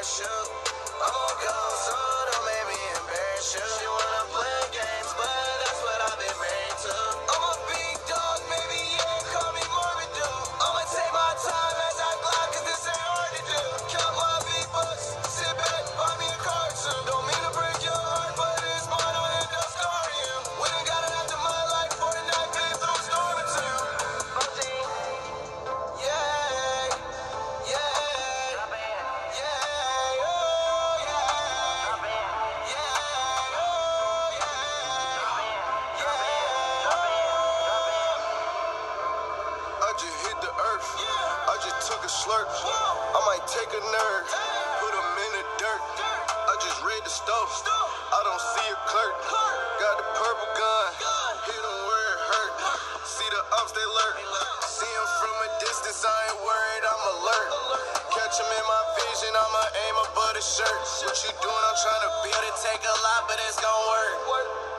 you. Oh, go, slurp. I might take a nerd, put him in the dirt. I just read the stuff. I don't see a clerk. Got the purple gun. Hit him where it hurt. See the ups, they lurk. See him from a distance. I ain't worried. I'm alert. Catch him in my vision. I'ma aim above the shirt. What you doing? I'm trying to beat it. Take a lot, but it's gonna work.